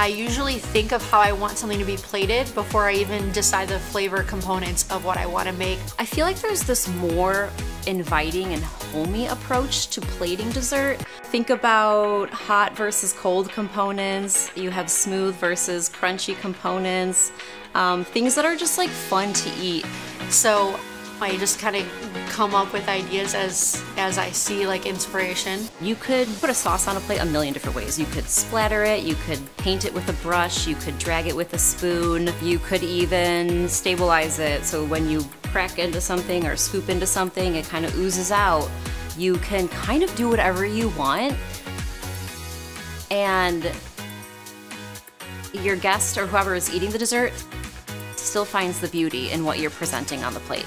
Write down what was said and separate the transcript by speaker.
Speaker 1: I usually think of how I want something to be plated before I even decide the flavor components of what I want to make.
Speaker 2: I feel like there's this more inviting and homey approach to plating dessert. Think about hot versus cold components. You have smooth versus crunchy components. Um, things that are just like fun to eat.
Speaker 1: So I just kind of come up with ideas as as I see like inspiration.
Speaker 2: You could put a sauce on a plate a million different ways. You could splatter it, you could paint it with a brush, you could drag it with a spoon, you could even stabilize it so when you crack into something or scoop into something, it kind of oozes out. You can kind of do whatever you want. And your guest or whoever is eating the dessert still finds the beauty in what you're presenting on the plate.